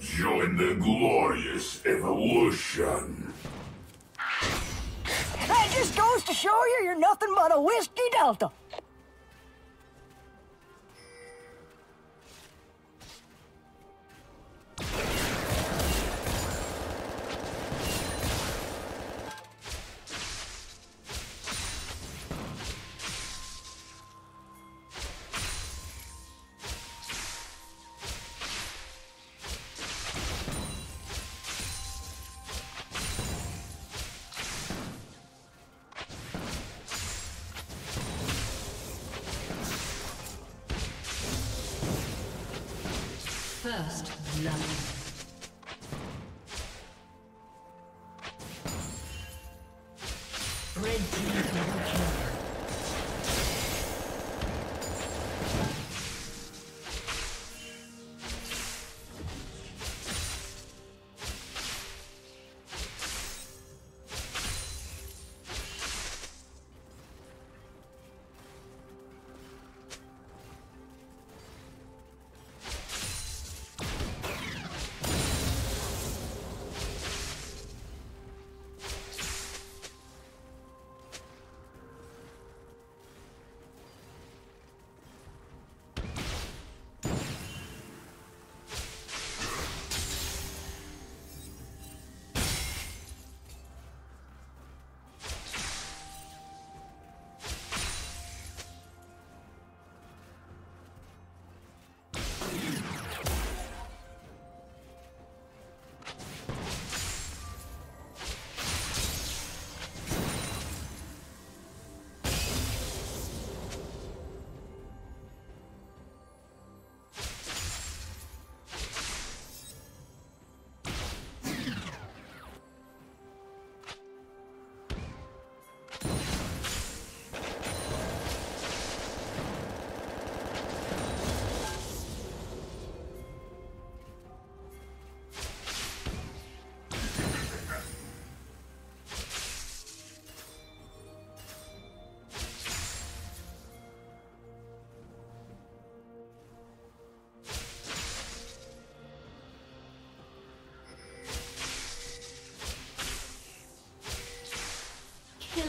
Join the glorious evolution. That just goes to show you you're nothing but a whiskey delta. Double kill.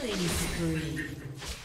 Killing spree.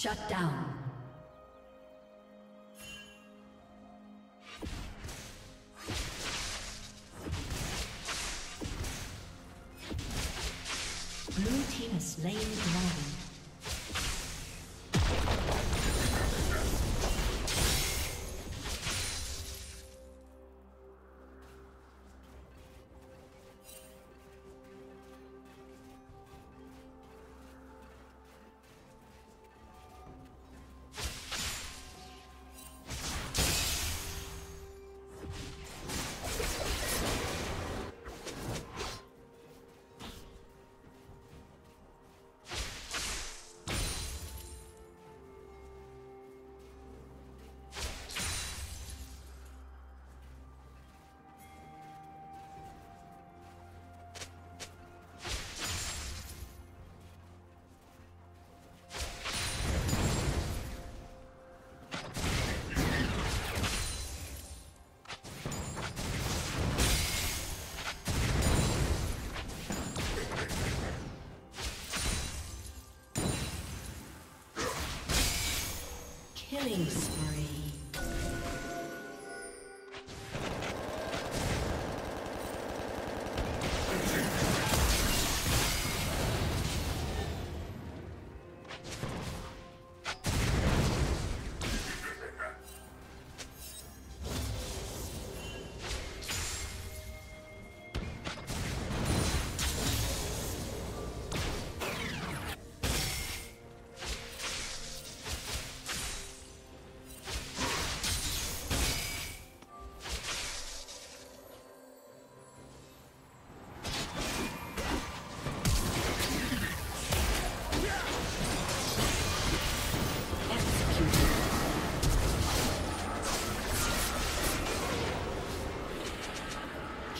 Shut down. Killing spree.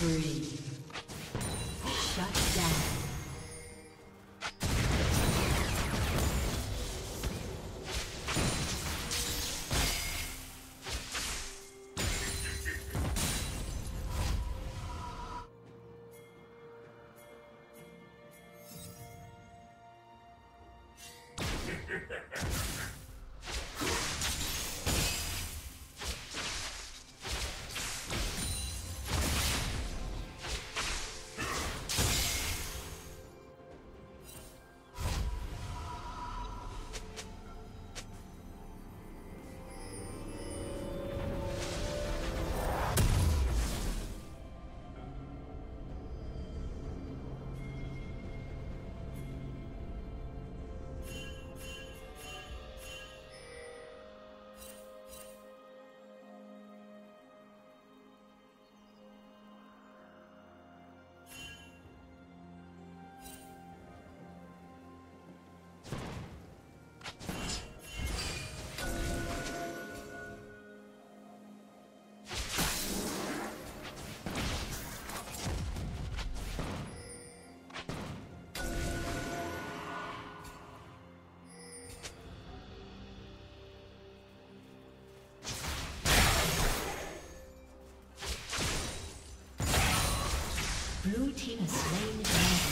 Spree. Blue team has slain the dragon.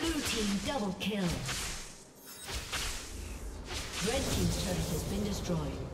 Blue team double kill. Red team's turret has been destroyed.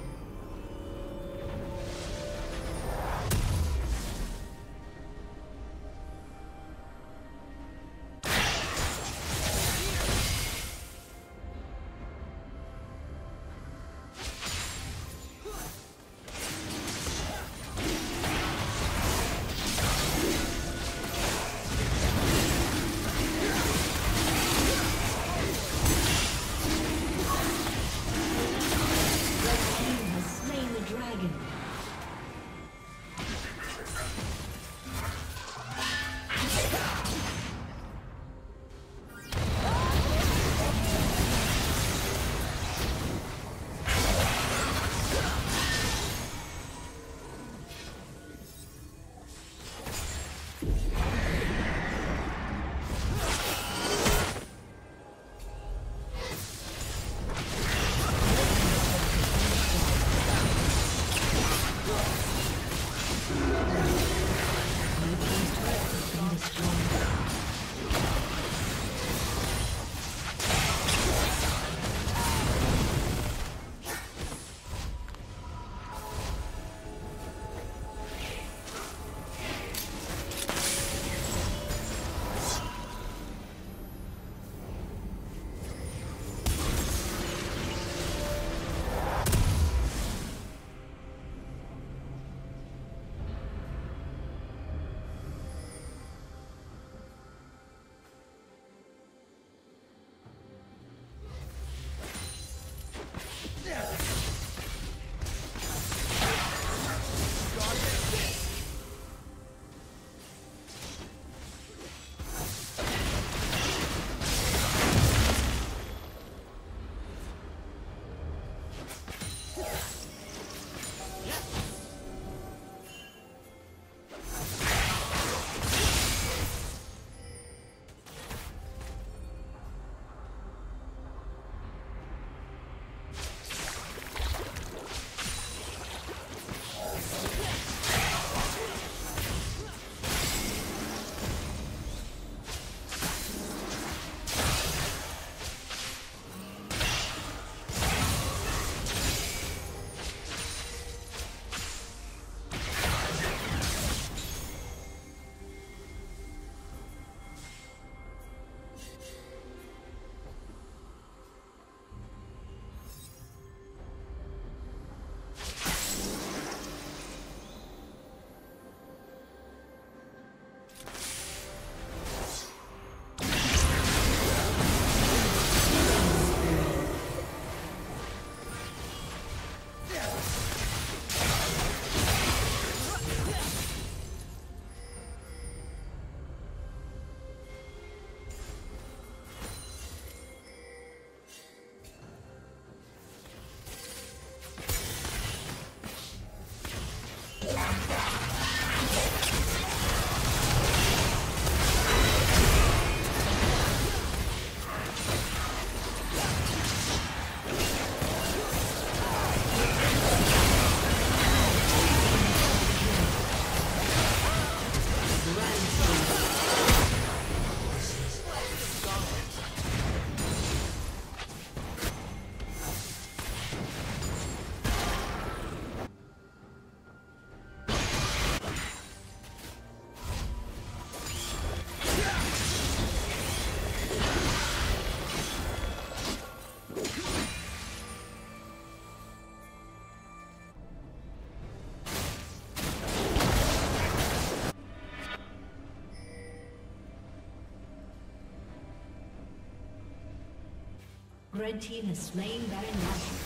Red team has slain Baron Nashor.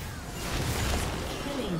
Killing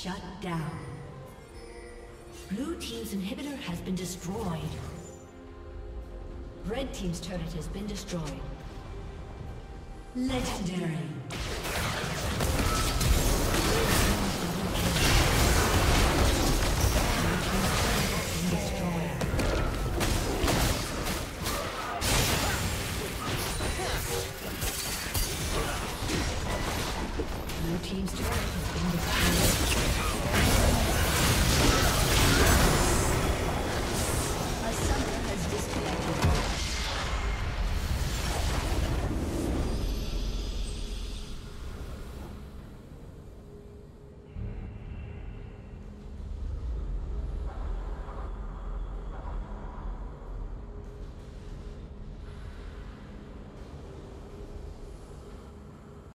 Shut down. Blue Team's inhibitor has been destroyed. Red Team's turret has been destroyed. Legendary.